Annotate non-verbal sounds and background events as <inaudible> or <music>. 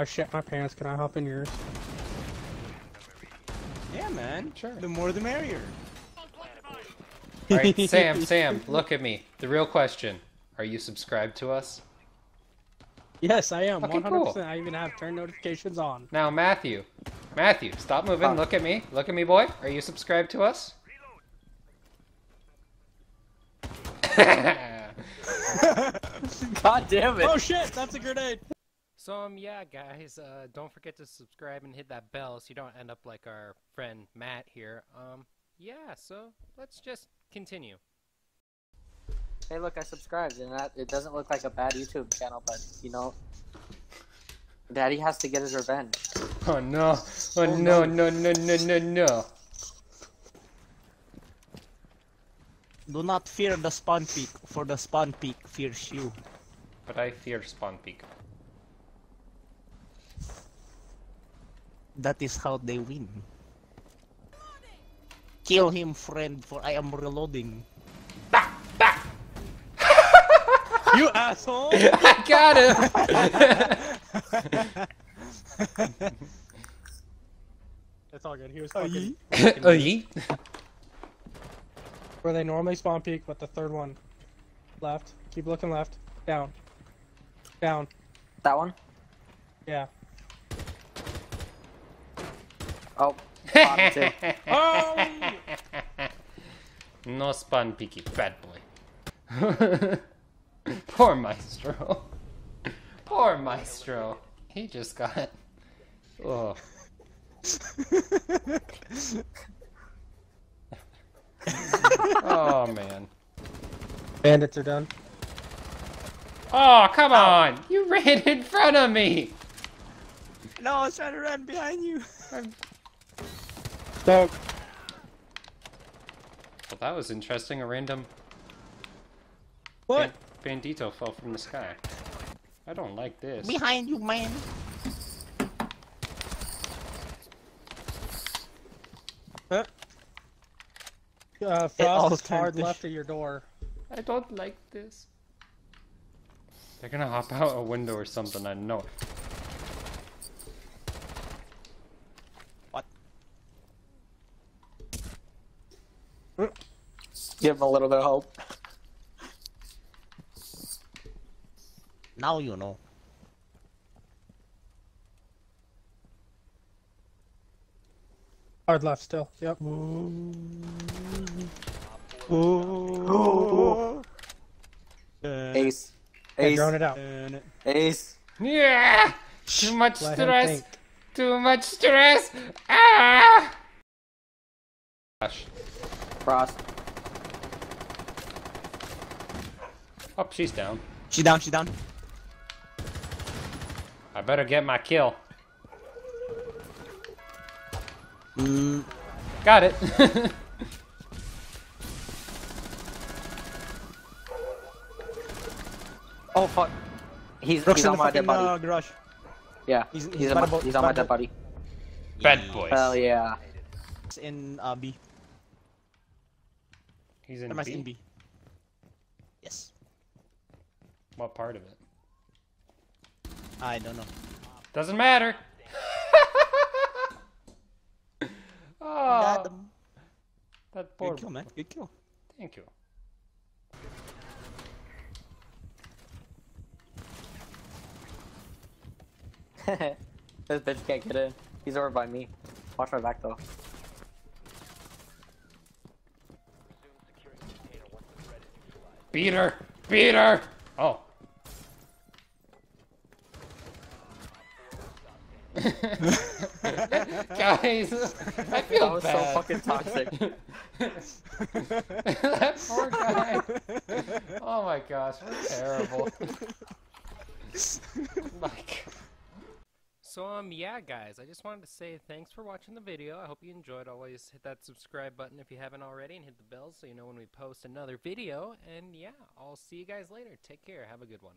I shit my pants. Can I hop in yours? Yeah, man. Sure. The more the merrier. Alright, Sam, Sam, look at me. The real question. Are you subscribed to us? Yes, I am. Okay, 100%. cool. I even have turn notifications on. Now, Matthew. Matthew, stop moving. Look at me. Look at me, boy. Are you subscribed to us? <laughs> <laughs> God damn it. Oh shit, that's a grenade. So um yeah guys, uh don't forget to subscribe and hit that bell so you don't end up like our friend Matt here. Um yeah, so let's just continue. Hey, look, I subscribed, and that it doesn't look like a bad YouTube channel, but you know, Daddy has to get his revenge. oh no. Oh no, no, no, no, no, no. Do not fear the spawn peek, for the spawn peek fears you. But I fear Spawn Peak. That is how they win. Kill him, friend, for I am reloading. You asshole! <laughs> I got him! It's all good. He was oh, fucking. <laughs> oh, yeet. Where they normally spawn peek, but the third one. Left. Keep looking left. Down. Down. That one? Yeah. Oh, bottom two. <laughs> Oh! <laughs> no Spawn Peaky, bad boy. <laughs> Poor Maestro. Poor Maestro. He just got. Oh. oh man. Bandits are done. Oh, come on! You ran in front of me! No, I was trying to run behind you. Stoke. Well, that was interesting. A random What? ban- bandito fell from the sky. I don't like this. Behind you, man. Huh? Uh, It all Frost is hard left sh- of your door. I don't like this. They're gonna hop out a window or something, I know Give him a little bit of hope. Now you know. Hard left still. Yep. Ace. Hey, Ace. drone it out. Ace. Yeah! Too much Let stress! Too much stress! Ah! Gosh. Frost. Oh, she's down. She down, she down. I better get my kill. Mm, Got it. <laughs> Oh fuck. He's, he's on my dead body. uh, garage. yeah. he's- He's, he's on my, he's on my dead body. Bad boys. Hell yeah. It's in uh, B. He's in Am I B? in B? Yes. What part of it? I don't know. Doesn't matter. oh, <laughs> Got ah. him. that poor. Good kill, man. Good kill. Thank you. <laughs> this bitch can't get in. He's over by me. Watch my back though. Beat her! Beat her! Oh. <laughs> Guys, I feel That was so fucking toxic. that <laughs> poor guy. Oh my gosh, we're terrible. <laughs> like, So um yeah guys, I just wanted to say thanks for watching the video. I hope you enjoyed. Always hit that subscribe button if you haven't already and hit the bell so you know when we post another video. And yeah, I'll see you guys later. Take care. Have a good one.